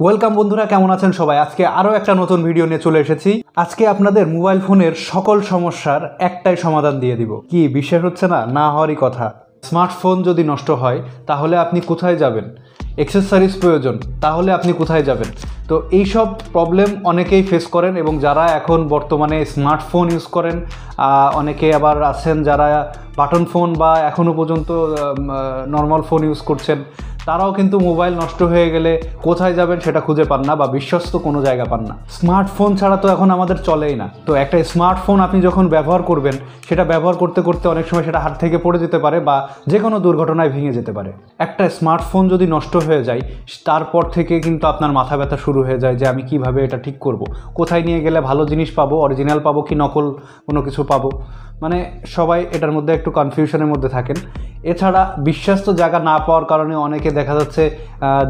Welcome বন্ধুরা, কেমন আছেন সবাই? আজকে আরও একটা নতুন ভিডিও নিয়ে চলে এসেছি। আজকে আপনাদের মোবাইল ফোনের সকল সমস্যার একটাই সমাধান দিয়ে দিব। কি, বিশ্বাস হচ্ছে না? না হওয়ারই কথা। স্মার্টফোন যদি নষ্ট হয়, তাহলে আপনি কোথায় যাবেন? এক্সেসরিজ প্রয়োজন, তাহলে আপনি কোথায় যাবেন? তো এই সব প্রবলেম অনেকেই ফেস করেন এবং যারা এখন বর্তমানে স্মার্টফোন ইউজ করেন অনেকে আবার আছেন যারা বাটন ফোন বা এখনও পর্যন্ত নর্মাল ফোন ইউজ করছেন। তারাও কিন্তু মোবাইল নষ্ট হয়ে গেলে কোথায় যাবেন সেটা খুঁজে পান না বা বিশ্বস্ত কোনো জায়গা পান না। স্মার্টফোন ছাড়া তো এখন আমাদের চলেই না। তো একটা স্মার্টফোন আপনি যখন ব্যবহার করবেন, সেটা ব্যবহার করতে করতে অনেক সময় সেটা হাত থেকে পড়ে যেতে পারে বা যে কোনো দুর্ঘটনায় ভেঙে যেতে পারে। একটা স্মার্টফোন যদি নষ্ট হয়ে যায়, তারপর থেকে কিন্তু আপনার মাথা ব্যথা শুরু হয়ে যায় যে আমি কীভাবে এটা ঠিক করব? কোথায় নিয়ে গেলে ভালো জিনিস পাবো অরিজিনাল পাবো কি নকল কোনো কিছু পাবো? মানে সবাই এটার মধ্যে একটু কনফিউশনের মধ্যে থাকেন। এছাড়া বিশ্বাস্ত জায়গা না পাওয়ার কারণে অনেকে দেখা যাচ্ছে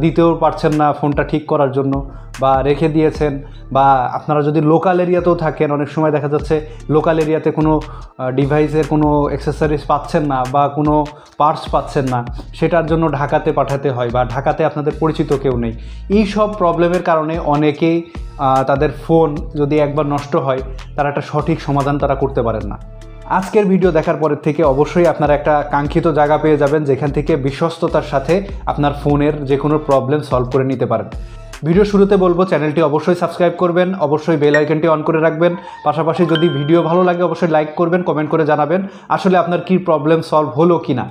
দিতেও পারছেন না ফোনটা ঠিক করার জন্য বা রেখে দিয়েছেন বা আপনারা যদি লোকাল এরিয়াতেও থাকেন, অনেক সময় দেখা যাচ্ছে লোকাল এরিয়াতে কোনো ডিভাইসের কোনো অ্যাক্সেসরিজ পাচ্ছেন না বা কোনো পার্টস পাচ্ছেন না, সেটার জন্য ঢাকাতে পাঠাতে হয় বা ঢাকাতে আপনাদের পরিচিত কেউ নেই। এই সব প্রবলেমের কারণে অনেকেই তাদের ফোন যদি একবার নষ্ট হয়, তারা একটা সঠিক সমাধান তারা করতে পারেন না। আজকের ভিডিও দেখার পরের থেকে অবশ্যই আপনারা একটা কাঙ্ক্ষিত জায়গা পেয়ে যাবেন, যেখান থেকে বিশ্বস্ততার সাথে আপনার ফোনের যে কোনো প্রবলেম সলভ করে নিতে পারেন। ভিডিও শুরুতে বলব, চ্যানেলটি অবশ্যই সাবস্ক্রাইব করবেন, অবশ্যই বেল আইকনটি অন করে রাখবেন। পাশাপাশি যদি ভিডিও ভালো লাগে, অবশ্যই লাইক করবেন কমেন্ট করে জানাবেন, আসলে আপনার কি প্রবলেম সলভ হলো কি না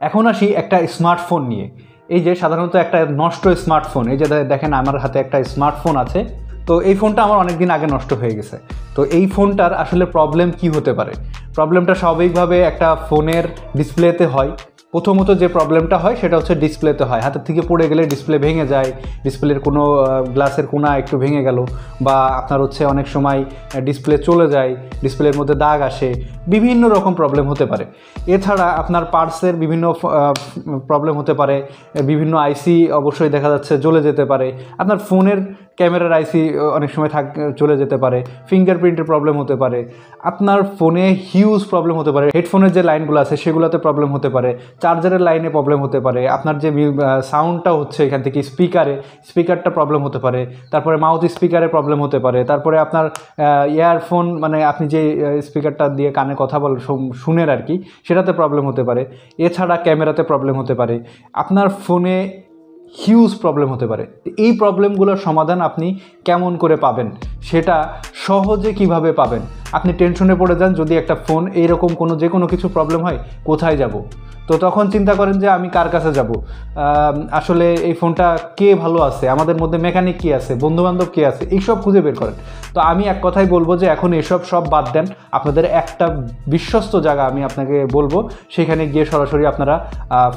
এখন আসি একটা স্মার্টফোন নিয়ে। এই যে সাধারণত একটা নষ্ট স্মার্টফোন এই যে দেখেন আমার হাতে একটা স্মার্টফোন আছে। তো এই ফোনটা আমার অনেক দিন আগে নষ্ট হয়ে গেছে। তো এই ফোনটার আসলে প্রবলেম কি হতে পারে? প্রবলেমটা স্বাভাবিকভাবে একটা ফোনের ডিসপ্লেতে হয়। প্রথমত যে প্রবলেমটা হয় সেটা হচ্ছে ডিসপ্লেতে হয়। হাতের থেকে পড়ে গেলে ডিসপ্লে ভেঙে যায় ডিসপ্লের কোনো গ্লাসের কোনা একটু ভেঙে গেল বা আপনার হচ্ছে অনেক সময় ডিসপ্লে চলে যায় ডিসপ্লের মধ্যে দাগ আসে, বিভিন্ন রকম প্রবলেম হতে পারে। এছাড়া আপনার পার্টসের বিভিন্ন প্রবলেম হতে পারে, বিভিন্ন আইসি অবশ্যই দেখা যাচ্ছে জ্বলে যেতে পারে। আপনার ফোনের ক্যামেরার আইসি অনেক সময় থাক, চলে যেতে পারে ফিঙ্গারপ্রিন্টের প্রবলেম হতে পারে, আপনার ফোনে হিউজ প্রবলেম হতে পারে হেডফোনের যে লাইনগুলো আছে, সেগুলোতে প্রবলেম হতে পারে চার্জারের লাইনে প্রবলেম হতে পারে, আপনার যে সাউন্ডটা হচ্ছে এখান থেকে স্পিকারে স্পিকারটা প্রবলেম হতে পারে, তারপরে মাউথ স্পিকারে প্রবলেম হতে পারে, তারপরে আপনার ইয়ারফোন মানে আপনি যে স্পিকারটা দিয়ে কানে কথা বল শুনের আর কি, সেটাতে প্রবলেম হতে পারে, এছাড়া ক্যামেরাতে প্রবলেম হতে পারে, আপনার ফোনে হিউজ প্রবলেম হতে পারে। এই প্রবলেমগুলোর সমাধান আপনি কেমন করে পাবেন? সেটা সহজে কীভাবে পাবেন? আপনি টেনশনে পড়ে যান, যদি একটা ফোন এইরকম কোনো যে কোনো কিছু প্রবলেম হয়, কোথায় যাব? তো তখন চিন্তা করেন যে আমি কার কাছে যাব? আসলে এই ফোনটা কে ভালো আছে? আমাদের মধ্যে মেকানিক কে আছে? বন্ধুবান্ধব কে আছে? এইসব খুঁজে বের করেন। তো আমি এক কথাই বলব যে এখন এসব সব বাদ দেন। আপনাদের একটা বিশ্বস্ত জায়গা আমি আপনাকে বলব। সেখানে গিয়ে সরাসরি আপনারা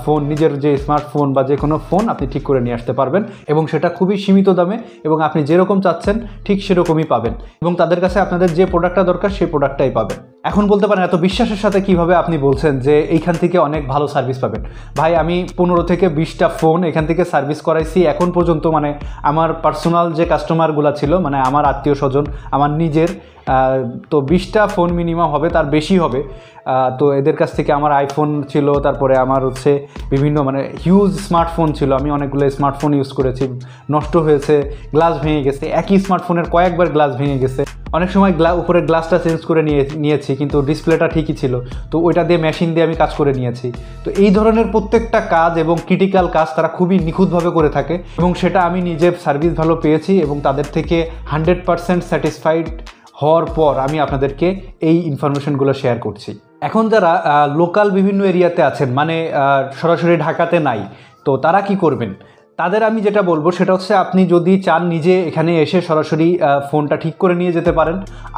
ফোন নিজের যে স্মার্টফোন বা যে কোনো ফোন আপনি ঠিক করে নিয়ে আসতে পারবেন এবং সেটা খুবই সীমিত দামে এবং আপনি যেরকম চাচ্ছেন, ঠিক সেরকমই পাবেন। এবং তাদের কাছে আপনাদের যে প্রোডাক্টটা দরকার সেই প্রোডাক্টটাই পাবেন। এখন বলতে পারেন, এত বিশ্বাসের সাথে কীভাবে আপনি বলছেন যে এইখান থেকে অনেক ভালো সার্ভিস পাবেন? ভাই, আমি পনেরো থেকে বিশটা ফোন এখান থেকে সার্ভিস করাইছি। এখন পর্যন্ত মানে আমার পার্সোনাল যে কাস্টমারগুলো ছিল মানে আমার আত্মীয় স্বজন আমার নিজের তো বিশটা ফোন মিনিমাম হবে, তার বেশি হবে। তো এদের কাছ থেকে আমার আইফোন ছিল, তারপরে আমার হচ্ছে বিভিন্ন মানে হিউজ স্মার্টফোন ছিল। আমি অনেকগুলো স্মার্টফোন ইউজ করেছি, নষ্ট হয়েছে গ্লাস ভেঙে গেছে, একই স্মার্টফোনের কয়েকবার গ্লাস ভেঙে গেছে। অনেক সময় গ্লা উপরে গ্লাসটা চেঞ্জ করে নিয়ে, নিয়েছি, কিন্তু ডিসপ্লেটা ঠিকই ছিল। তো ওইটা দিয়ে মেশিন দিয়ে আমি কাজ করে নিয়েছি। তো এই ধরনের প্রত্যেকটা কাজ এবং ক্রিটিক্যাল কাজ তারা খুবই নিখুঁতভাবে করে থাকে এবং সেটা আমি নিজে সার্ভিস ভালো পেয়েছি এবং তাদের থেকে হান্ড্রেড পারসেন্ট স্যাটিসফাইড হওয়ার পর আমি আপনাদেরকে এই ইনফরমেশনগুলো শেয়ার করছি। এখন যারা লোকাল বিভিন্ন এরিয়াতে আছেন মানে সরাসরি ঢাকাতে নাই, তো তারা কি করবেন? তাদের আমি যেটা বলব সেটা হচ্ছে আপনি যদি চান নিজে এখানে এসে সরাসরি ফোনটা ঠিক করে নিয়ে যেতে পারেন।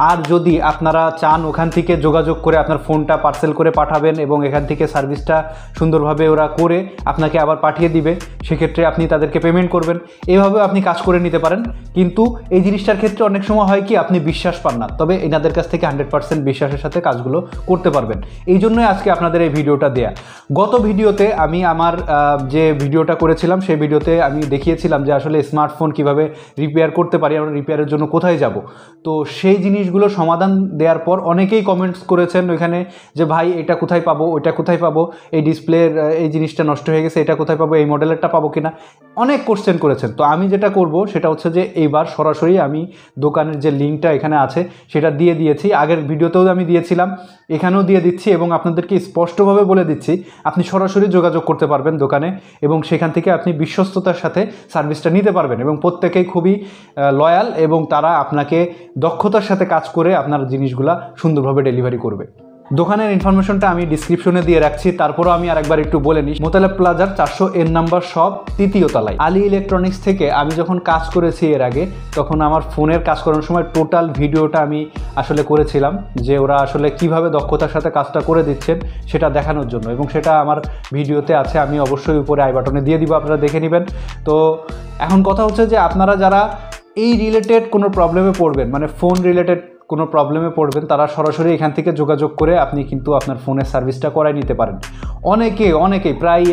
আর যদি আপনারা চান ওখান থেকে যোগাযোগ করে আপনার ফোনটা পার্সেল করে পাঠাবেন এবং এখান থেকে সার্ভিসটা সুন্দরভাবে ওরা করে আপনাকে আবার পাঠিয়ে দিবে, সেক্ষেত্রে আপনি তাদেরকে পেমেন্ট করবেন। এভাবে আপনি কাজ করে নিতে পারেন। কিন্তু এই জিনিসটার ক্ষেত্রে অনেক সময় হয় কি, আপনি বিশ্বাস পান না। তবে এনাদের কাছ থেকে হান্ড্রেড পার্সেন্ট বিশ্বাসের সাথে কাজগুলো করতে পারবেন। এই জন্যই আজকে আপনাদের এই ভিডিওটা দেয়া। গত ভিডিওতে আমি আমার যে ভিডিওটা করেছিলাম, সেই ভিডিওতে ভিডিওতে আমি দেখিয়েছিলাম যে আসলে স্মার্টফোন কীভাবে রিপেয়ার করতে পারি, আমরা রিপেয়ারের জন্য কোথায় যাব। তো সেই জিনিসগুলো সমাধান দেওয়ার পর অনেকেই কমেন্টস করেছেন ওইখানে যে, ভাই, এটা কোথায় পাবো, ওইটা কোথায় পাবো? এই ডিসপ্লের এই জিনিসটা নষ্ট হয়ে গেছে, এটা কোথায় পাবো? এই মডেলেরটা পাবো কিনা? অনেক কোশ্চেন করেছেন। তো আমি যেটা করব সেটা হচ্ছে যে, এইবার সরাসরি আমি দোকানের যে লিঙ্কটা এখানে আছে, সেটা দিয়ে দিয়েছি। আগের ভিডিওতেও আমি দিয়েছিলাম, এখানেও দিয়ে দিচ্ছি এবং আপনাদেরকে স্পষ্টভাবে বলে দিচ্ছি, আপনি সরাসরি যোগাযোগ করতে পারবেন দোকানে এবং সেখান থেকে আপনি বিশ্বস্ততার সাথে সার্ভিসটা নিতে পারবেন এবং প্রত্যেকেই খুবই লয়াল এবং তারা আপনাকে দক্ষতার সাথে কাজ করে আপনার জিনিসগুলা সুন্দরভাবে ডেলিভারি করবে। দোকানের ইনফরমেশনটা আমি ডিসক্রিপশনে দিয়ে রাখছি, তারপরও আমি আরেকবার একটু বলে নিই। মোতালেব প্লাজার চারশো এর নাম্বার সব তৃতীয় তলায়। আলী ইলেকট্রনিক্স থেকে আমি যখন কাজ করেছি এর আগে, তখন আমার ফোনের কাজ করানোর সময় টোটাল ভিডিওটা আমি আসলে করেছিলাম, যে ওরা আসলে কীভাবে দক্ষতার সাথে কাজটা করে দিচ্ছেন, সেটা দেখানোর জন্য। এবং সেটা আমার ভিডিওতে আছে, আমি অবশ্যই উপরে আই বাটনে দিয়ে দিব, আপনারা দেখে নেবেন। তো এখন কথা হচ্ছে যে আপনারা যারা এই রিলেটেড কোনো প্রবলেমে পড়বেন মানে ফোন রিলেটেড কোনো প্রবলেমে পড়বেন, তারা সরাসরি এখান থেকে যোগাযোগ করে আপনি কিন্তু আপনার ফোনের সার্ভিসটা করাই নিতে পারেন। অনেকে অনেকে প্রায়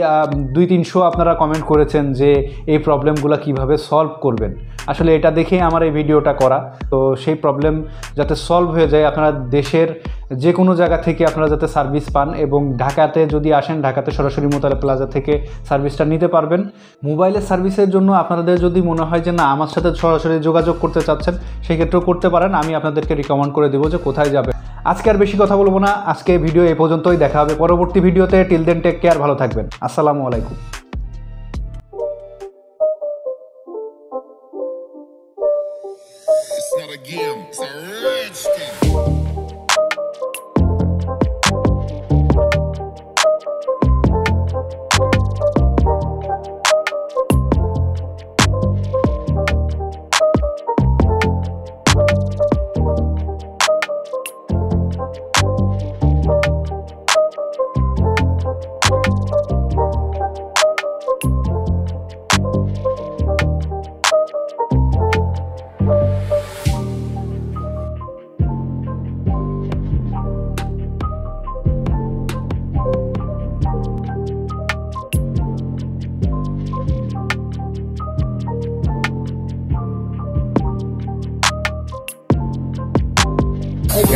দুই তিনশো আপনারা কমেন্ট করেছেন যে এই প্রবলেমগুলো কীভাবে সলভ করবেন। আসলে এটা দেখেই আমার এই ভিডিওটা করা। তো সেই প্রবলেম যাতে সলভ হয়ে যায়, আপনারা দেশের যে কোনো জায়গা থেকে আপনারা যাতে সার্ভিস পান এবং ঢাকাতে যদি আসেন, ঢাকাতে সরাসরি মোতালে প্লাজা থেকে সার্ভিসটা নিতে পারবেন। মোবাইলের সার্ভিসের জন্য আপনাদের যদি মনে হয় যে, না, আমার সাথে সরাসরি যোগাযোগ করতে চাচ্ছেন, সেক্ষেত্রেও করতে পারেন। আমি আপনাদেরকে রিকমেন্ড করে দেবো যে কোথায় যাবে আজকে আর বেশি কথা বলব না। আজকে ভিডিও এই পর্যন্তই। দেখা হবে পরবর্তী ভিডিওতে। টিল দেন টেক কেয়ার ভালো থাকবেন। আসসালামু আলাইকুম।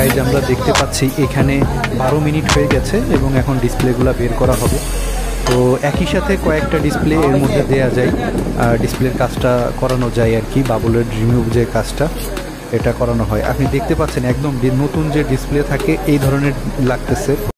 গাইজ আমরা দেখতে পাচ্ছি, এখানে বারো মিনিট হয়ে গেছে এবং এখন ডিসপ্লেগুলো বের করা হবে। তো একই সাথে কয়েকটা ডিসপ্লে এর মধ্যে দেওয়া যায়। ডিসপ্লের কাজটা করানো যায় আর কি, বাবুলের রিমুভ যে কাজটা, এটা করানো হয়। আপনি দেখতে পাচ্ছেন একদম নতুন যে ডিসপ্লে থাকে, এই ধরনের লাগতেছে।